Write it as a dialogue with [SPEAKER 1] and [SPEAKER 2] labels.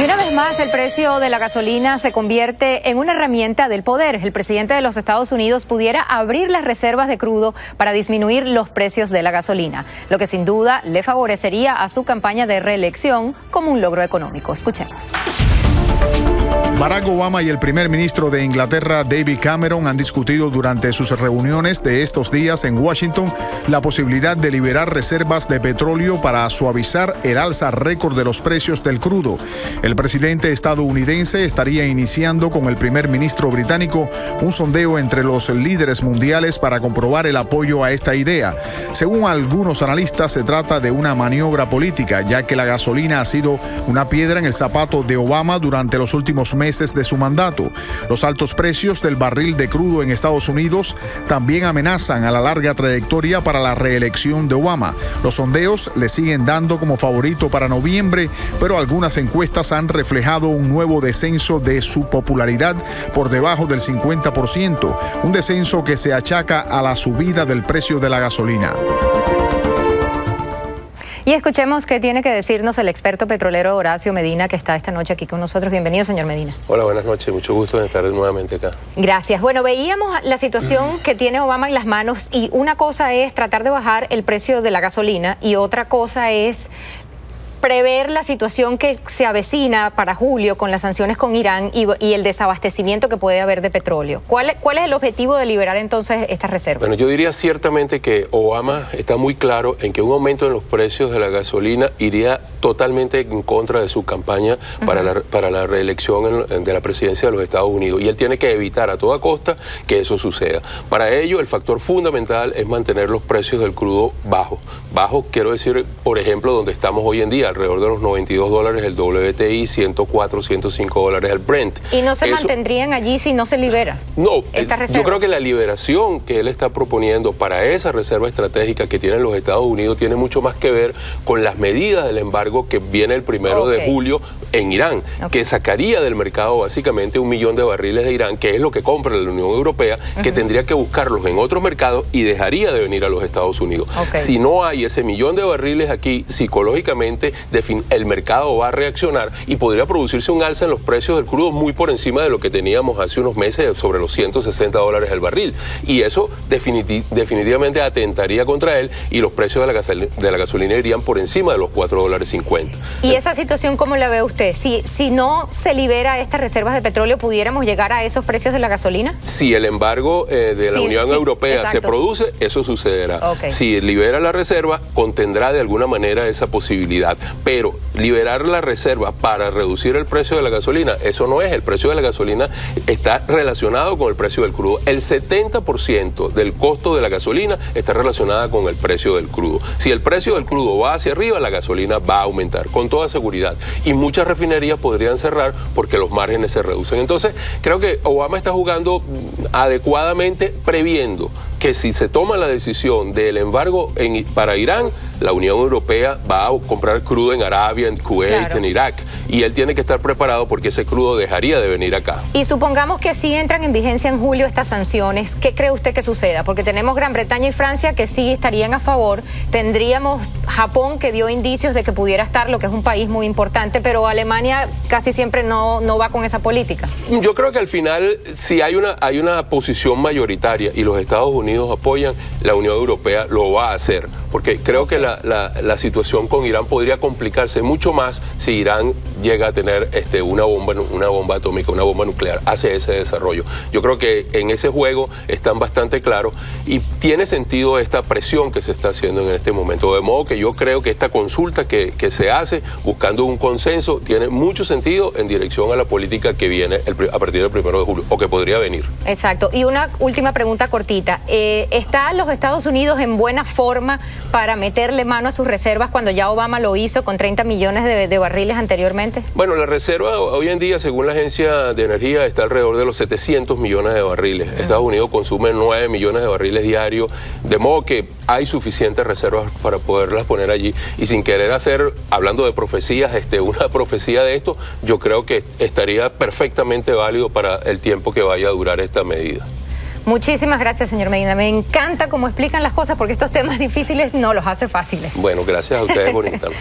[SPEAKER 1] Y una vez más, el precio de la gasolina se convierte en una herramienta del poder. El presidente de los Estados Unidos pudiera abrir las reservas de crudo para disminuir los precios de la gasolina, lo que sin duda le favorecería a su campaña de reelección como un logro económico. Escuchemos.
[SPEAKER 2] Barack Obama y el primer ministro de Inglaterra, David Cameron, han discutido durante sus reuniones de estos días en Washington la posibilidad de liberar reservas de petróleo para suavizar el alza récord de los precios del crudo. Presidente estadounidense estaría iniciando con el primer ministro británico un sondeo entre los líderes mundiales para comprobar el apoyo a esta idea. Según algunos analistas, se trata de una maniobra política, ya que la gasolina ha sido una piedra en el zapato de Obama durante los últimos meses de su mandato. Los altos precios del barril de crudo en Estados Unidos también amenazan a la larga trayectoria para la reelección de Obama. Los sondeos le siguen dando como favorito para noviembre, pero algunas encuestas han reflejado un nuevo descenso de su popularidad por debajo del 50%, un descenso que se achaca a la subida del precio de la gasolina.
[SPEAKER 1] Y escuchemos qué tiene que decirnos el experto petrolero Horacio Medina, que está esta noche aquí con nosotros. Bienvenido, señor Medina.
[SPEAKER 3] Hola, buenas noches. Mucho gusto de estar nuevamente acá.
[SPEAKER 1] Gracias. Bueno, veíamos la situación que tiene Obama en las manos y una cosa es tratar de bajar el precio de la gasolina y otra cosa es prever la situación que se avecina para julio con las sanciones con Irán y, el desabastecimiento que puede haber de petróleo. ¿Cuál, ¿Cuál es el objetivo de liberar entonces estas reservas?
[SPEAKER 3] Bueno, yo diría ciertamente que Obama está muy claro en que un aumento en los precios de la gasolina iría totalmente en contra de su campaña para, la, para la reelección de la presidencia de los Estados Unidos. Y él tiene que evitar a toda costa que eso suceda. Para ello, el factor fundamental es mantener los precios del crudo bajos. Bajos, quiero decir, por ejemplo, donde estamos hoy en día, alrededor de los 92 dólares el WTI, 104, 105 dólares el Brent.
[SPEAKER 1] ¿Y no se mantendrían allí si no se libera?
[SPEAKER 3] No, yo creo que la liberación que él está proponiendo para esa reserva estratégica que tienen los Estados Unidos tiene mucho más que ver con las medidas del embargo que viene el primero de julio en Irán, que sacaría del mercado básicamente un millón de barriles de Irán, que es lo que compra la Unión Europea, que tendría que buscarlos en otros mercados y dejaría de venir a los Estados Unidos. Si no hay ese millón de barriles aquí, psicológicamente el mercado va a reaccionar y podría producirse un alza en los precios del crudo muy por encima de lo que teníamos hace unos meses sobre los 160 dólares el barril. Y eso definitivamente atentaría contra él y los precios de la, de la gasolina irían por encima de los 4 dólares
[SPEAKER 1] ¿Y esa situación cómo la ve usted? Si, si no se libera estas reservas de petróleo, ¿pudiéramos llegar a esos precios de la gasolina?
[SPEAKER 3] Si el embargo eh, de la Unión Europea se produce, eso sucederá. Si libera la reserva, contendrá de alguna manera esa posibilidad. Pero liberar la reserva para reducir el precio de la gasolina, eso no es. El precio de la gasolina está relacionado con el precio del crudo. El 70% del costo de la gasolina está relacionada con el precio del crudo. Si el precio del crudo va hacia arriba, la gasolina va a aumentar, con toda seguridad. Y muchas refinerías podrían cerrar porque los márgenes se reducen. Entonces, creo que Obama está jugando adecuadamente previendo que si se toma la decisión del embargo en, para Irán, la Unión Europea va a comprar crudo en Arabia, en Kuwait, en Irak. Y él tiene que estar preparado porque ese crudo dejaría de venir acá.
[SPEAKER 1] Y supongamos que si entran en vigencia en julio estas sanciones, ¿qué cree usted que suceda? Porque tenemos Gran Bretaña y Francia que sí estarían a favor. Tendríamos Japón que dio indicios de que pudiera estar, lo que es un país muy importante, pero Alemania casi siempre no, no va con esa política.
[SPEAKER 3] Yo creo que al final, si hay una, hay una posición mayoritaria y los Estados Unidos apoyan, la Unión Europea lo va a hacer, porque creo que la, la, situación con Irán podría complicarse mucho más si Irán llega a tener este, una, bomba, una bomba atómica, una bomba nuclear, hace ese desarrollo. Yo creo que en ese juego están bastante claros y tiene sentido esta presión que se está haciendo en este momento. De modo que yo creo que esta consulta que, que se hace buscando un consenso tiene mucho sentido en dirección a la política que viene a partir del primero de julio o que podría venir.
[SPEAKER 1] Exacto. Y una última pregunta cortita. Eh, ¿Están los Estados Unidos en buena forma para meterle mano a sus reservas cuando ya Obama lo hizo con 30 millones de, barriles anteriormente?
[SPEAKER 3] Bueno, la reserva hoy en día, según la Agencia de Energía, está alrededor de los 700 millones de barriles. Estados Unidos consume 9 millones de barriles diarios, de modo que hay suficientes reservas para poderlas poner allí. Y sin querer hacer, hablando de profecías, este, una profecía de esto, yo creo que estaría perfectamente válido para el tiempo que vaya a durar esta medida.
[SPEAKER 1] Muchísimas gracias, señor Medina. Me encanta cómo explican las cosas porque estos temas difíciles no los hace fáciles.
[SPEAKER 3] Bueno, gracias a ustedes por invitarme.